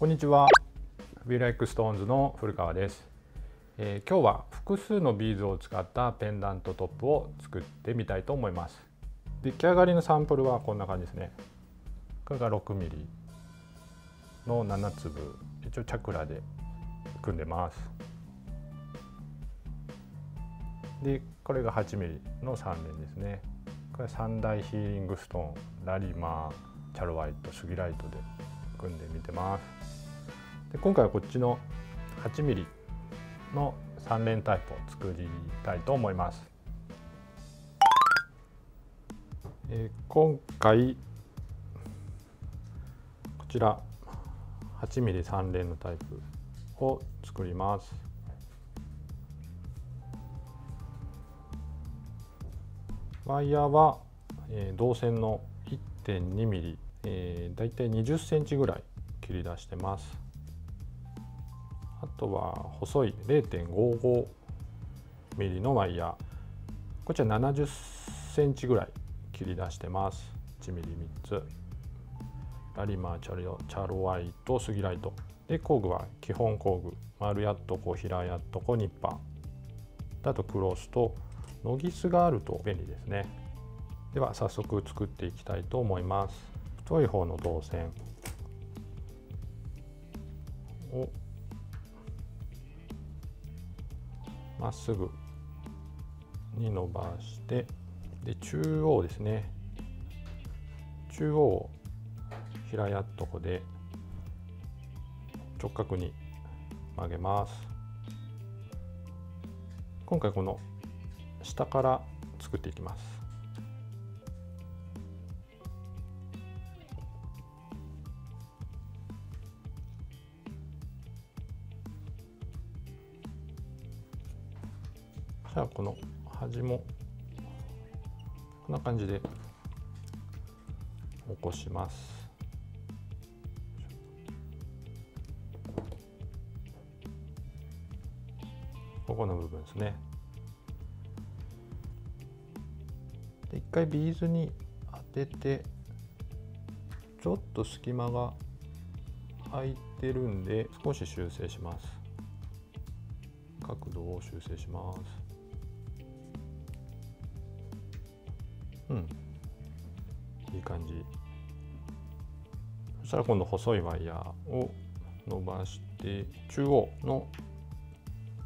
こんにちは。ビライクストーンズの古川です、えー、今日は複数のビーズを使ったペンダントトップを作ってみたいと思います。出来上がりのサンプルはこんな感じですね。これが 6mm の7粒、一応チャクラで組んでます。で、これが 8mm の3連ですね。これ三大ヒーリングストーン、ラリマー、チャロワイト、スギライトで組んでみてます。で今回はこっちの 8mm の3連タイプを作りたいと思います。えー、今回こちら 8mm3 連のタイプを作ります。ワイヤーは、えー、導線の 1.2mm、えー、だいたい20センチぐらい切り出してます。あとは細い 0.55mm のワイヤー。こちら70センチぐらい切り出してます。1mm3 つ。ラリマーチャロチャロワイトスギライト。で工具は基本工具。丸やっとこ平やっとこニッパー。あとクロスとノギスがあると便利ですね。では早速作っていきたいと思います。太い方の導線。をまっすぐに伸ばしてで中央ですね。中央を平やっとこで直角に曲げます。今回この下から作っていきます。じゃあこの端もこんな感じで起こします。ここの部分ですね。で一回ビーズに当ててちょっと隙間が空いてるんで少し修正します。角度を修正します。感じ。そしたら今度細いワイヤーを伸ばして中央の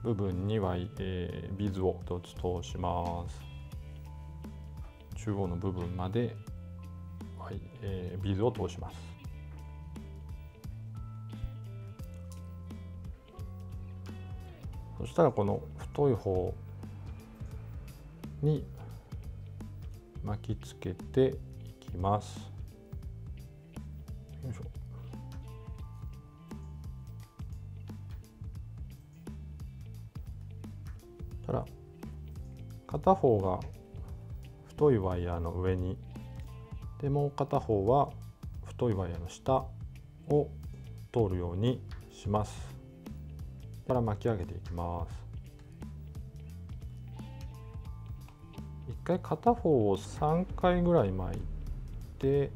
部分には、えー、ビーズを1つ通します。中央の部分まで、はいえー、ビーズを通します。そしたらこの太い方に巻きつけてきます。よいしょたら片方が太いワイヤーの上にでもう片方は太いワイヤーの下を通るようにします。から巻き上げていきます。一回片方を3回ぐらい巻いて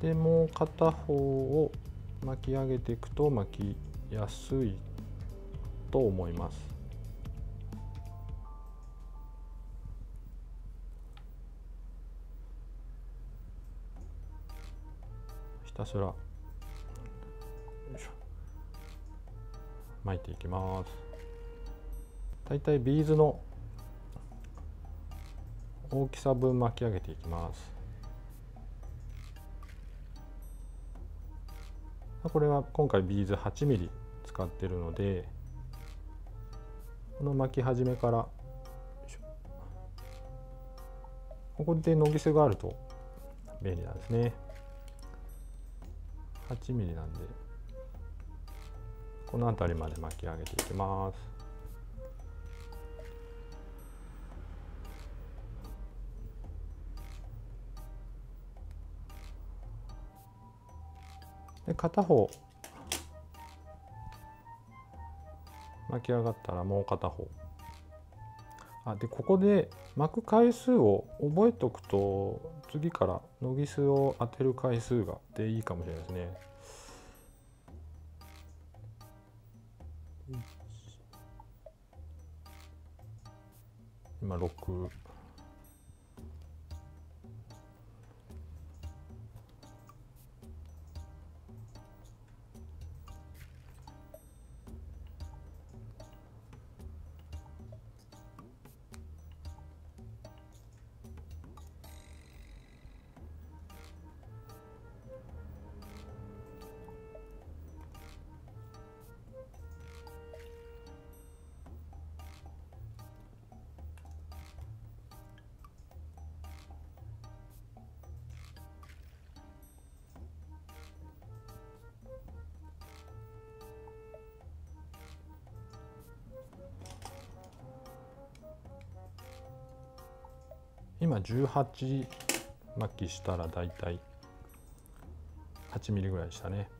でもう片方を巻き上げていくと巻きやすいと思います。ひたすら巻いていきます。だいたいビーズの大きさ分巻き上げていきます。これは今回ビーズ 8mm 使ってるのでこの巻き始めからここでノギスがあると便利なんですね。8mm なんで。この辺りまで巻き上げていきます。で片方。巻き上がったらもう片方。あでここで巻く回数を覚えておくと次からノギスを当てる回数がでいいかもしれないですね。今6今18巻きしたらだいたい8ミリぐらいでしたね。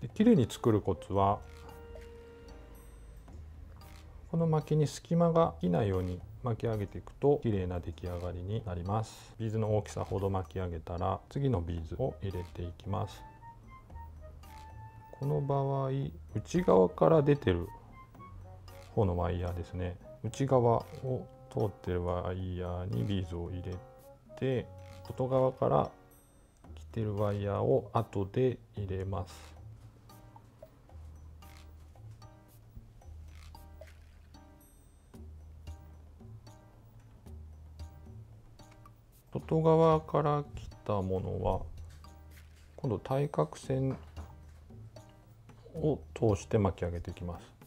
で綺麗に作るコツはこの巻きに隙間がいないように巻き上げていくと綺麗な出来上がりになります。ビーズの大きさほど巻き上げたら次のビーズを入れていきます。この場合内側から出てる方のワイヤーですね。内側を通ってるワイヤーにビーズを入れて外側から来てるワイヤーを後で入れます。外側から来たものは今度対角線を通して巻き上げていきます。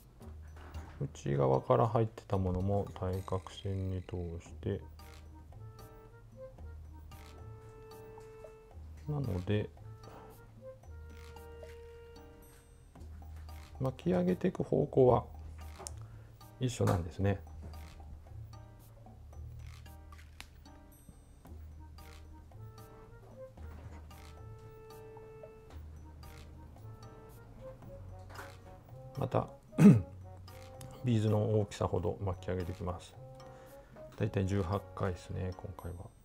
内側から入ってたものも対角線に通してなので巻き上げていく方向は一緒なんですね。またビーズの大きさほど巻き上げていきます。だいたい18回ですね今回は。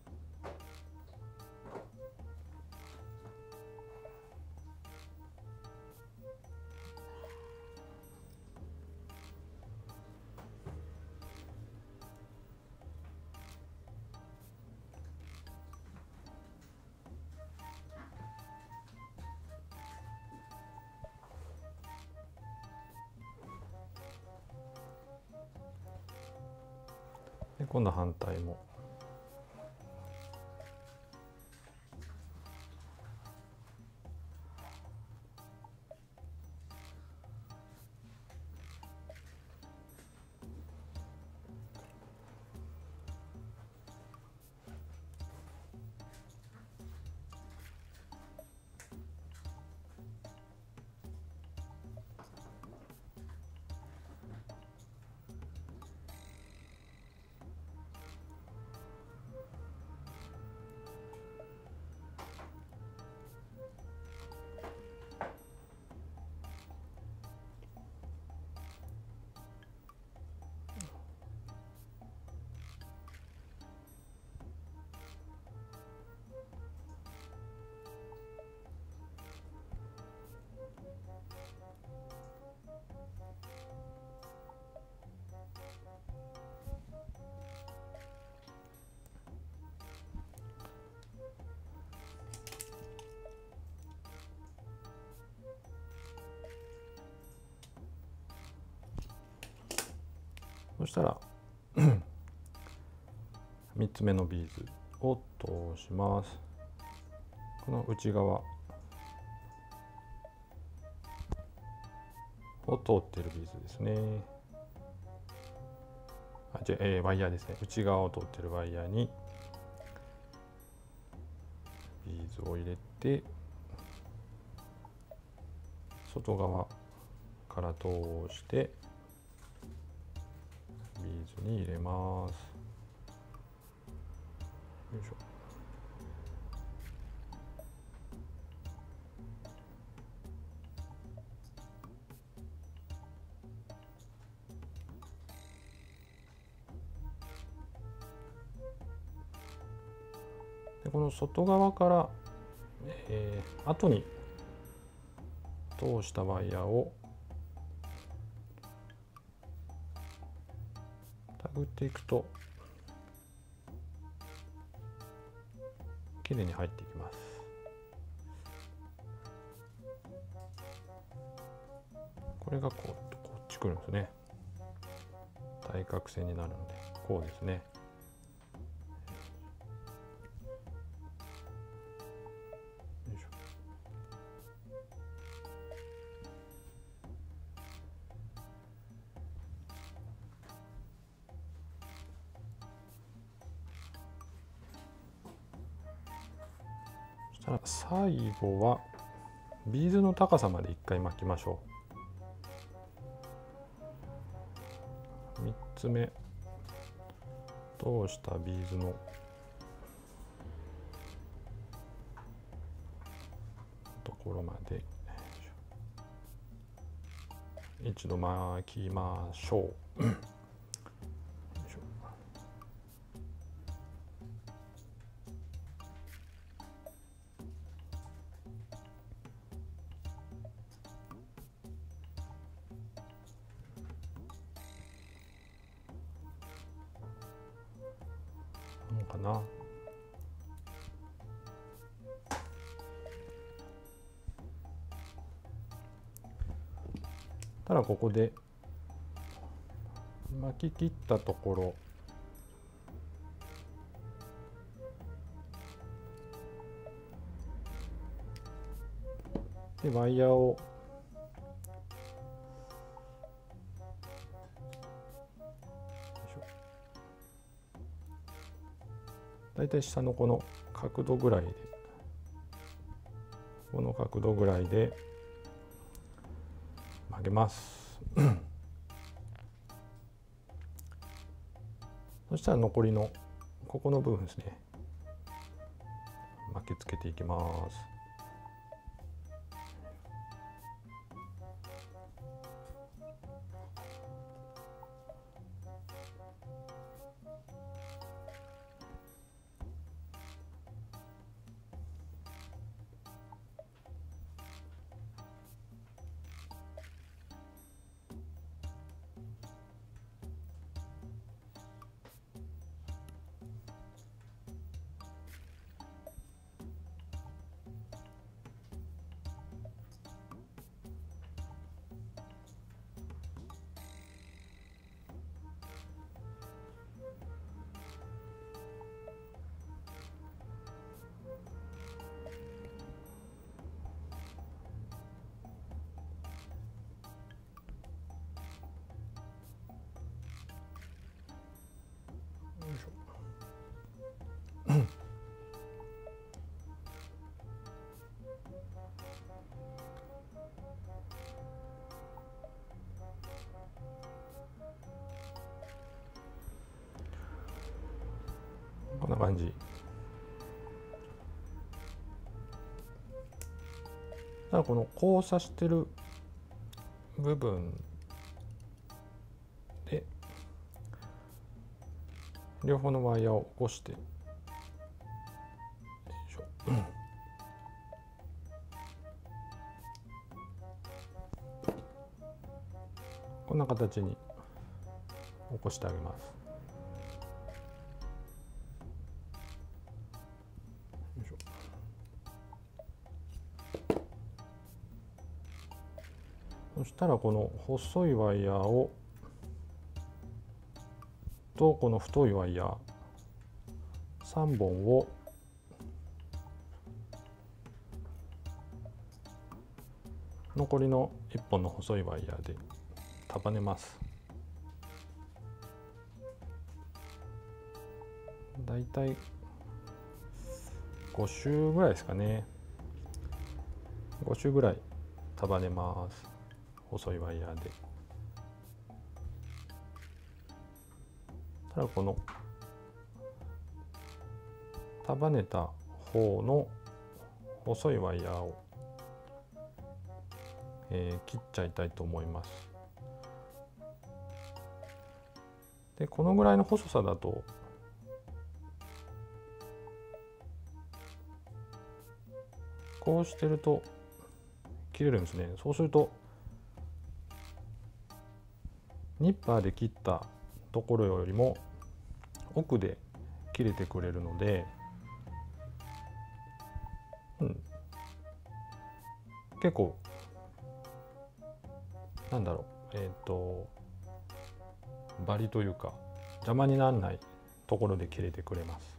で今度反対も。そしたら3つ目のビーズを通します。この内側を通っているビーズですね。あじゃえー、ワイヤーですね。内側を通っているワイヤーにビーズを入れて外側から通してビーズに入れます。よいしょ。でこの外側から、えー、後に通したワイヤーをたぐっていくときれいに入っていきます。これがこうこっちくるんですね。対角線になるのでこうですね。最後はビーズの高さまで一回巻きましょう。3つ目。通したビーズの。ところまで。一度巻きましょう。ただここで巻き切ったところ。でワイヤーを大体下のこの角度ぐらいでこの角度ぐらいで曲げます。そしたら残りのここの部分ですね。巻きつけていきます。じ。ただこの交差してる部分で両方のワイヤーを起こして。こんな形に起こしてあげます。たらこの細いワイヤーをとこの太いワイヤー3本を残りの1本の細いワイヤーで束ねます。だいたい5周ぐらいですかね。5周ぐらい束ねます。細いワイヤーで。ただこの束ねた方の細いワイヤーを、えー、切っちゃいたいと思います。でこのぐらいの細さだとこうしてると切れるんですね。そうするとニッパーで切ったところよりも奥で切れてくれるので、うん、結構なんだろうえっ、ー、とバリというか邪魔にならないところで切れてくれます。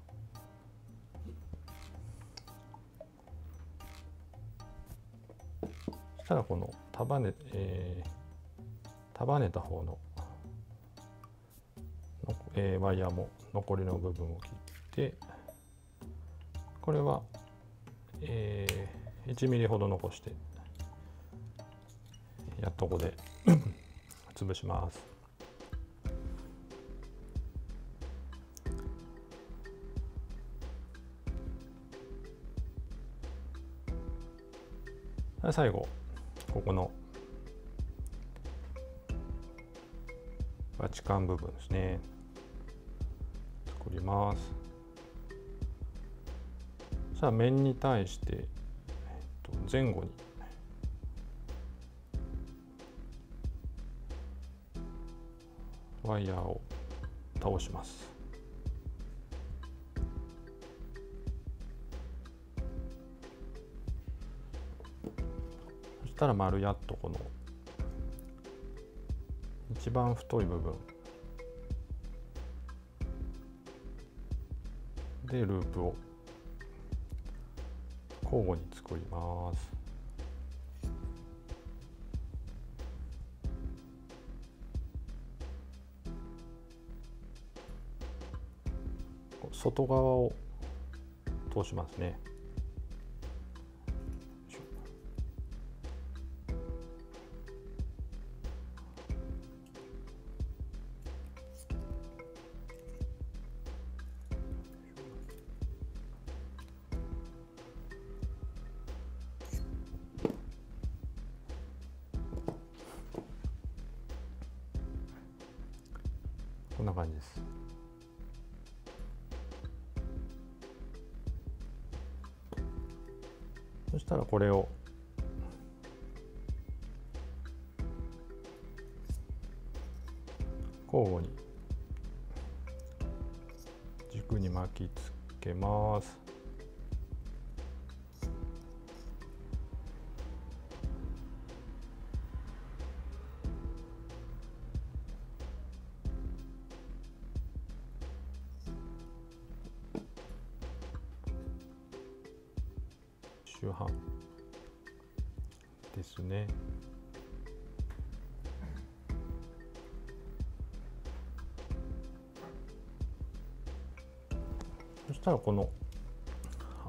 そしたらこの束ね、えー、束ねた方のえー、ワイヤーも残りの部分を切ってこれは、えー、1ミリほど残してやっとこで 潰します。最後ここのバチカン部分ですねります。さあ面に対して、えっと、前後に。ワイヤーを倒します。そしたら丸やっとこの一番太い部分。でループを交互に作ります。外側を通しますね。こんな感じです。そしたらこれを交互に軸に巻きつけます。そしたらこの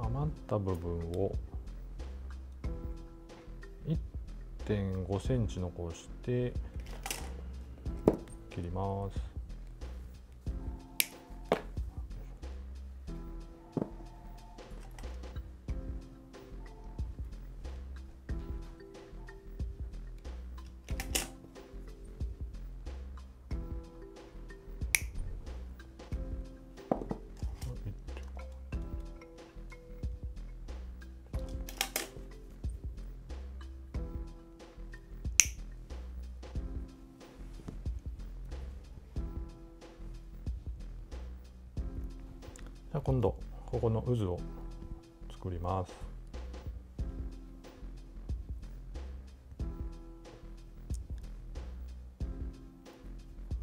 余った部分を 1.5cm 残して切ります。ゃあ今度ここの渦を作ります。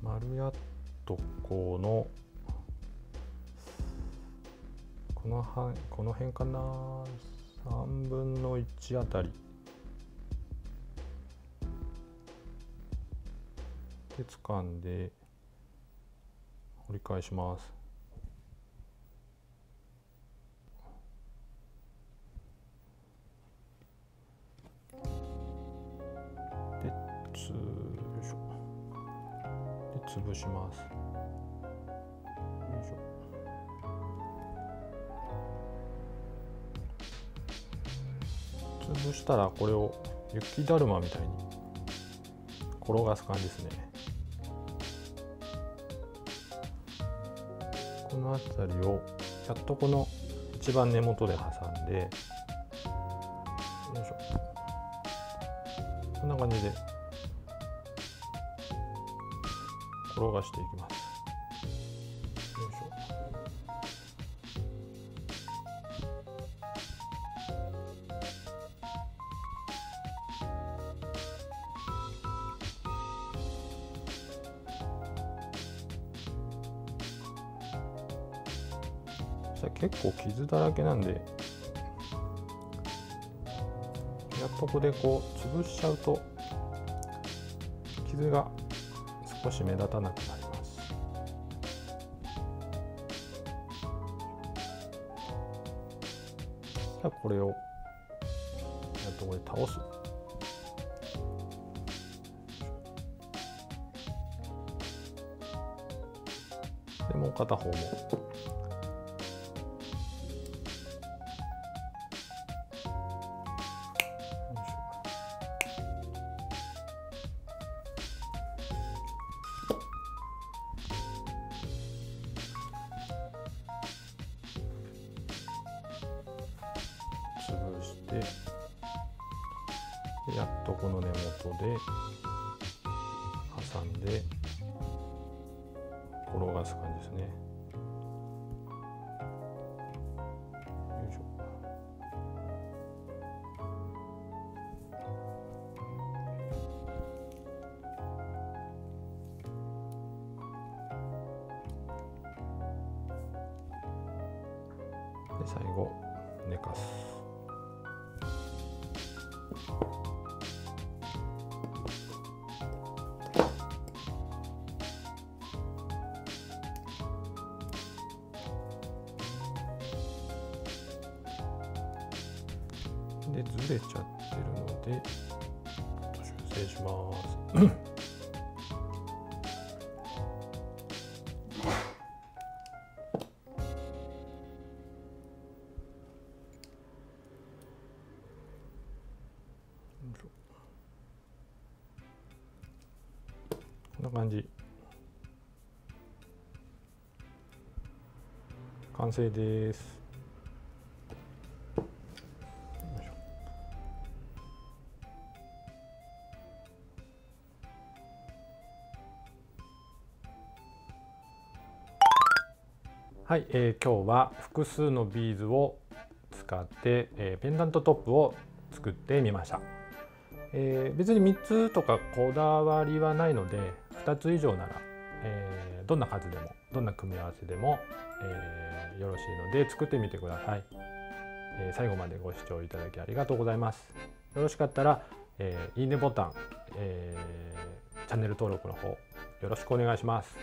丸やっとこのこのはこの辺かな。3分の1あたり。で掴んで折り返します。つよいしょで潰します。よいしょ。潰したらこれを雪だるまみたいに。転がす感じですね。この辺りをやっとこの一番根元で挟んで転がしていきます。よいしょ。さ結構傷だらけなんでやっとこでこう潰しちゃうと傷が少し目立たなくなります。じゃあこれをやっとこれ倒す。でもう片方も。やっとこの根元で挟んで転がす感じですね。よいしょ。で最後寝かす。れちゃってるので修正します。こんな感じ。完成です。はい、えー今日は複数のビーズを使って、えーペンダントトップを作ってみました、えー別に3つとかこだわりはないので2つ以上なら、えーどんな数でもどんな組み合わせでも、えーよろしいので作ってみてください、え最後までご視聴いただきありがとうございます。よろしかったら、えいいねボタン、えーチャンネル登録の方よろしくお願いします。